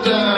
down.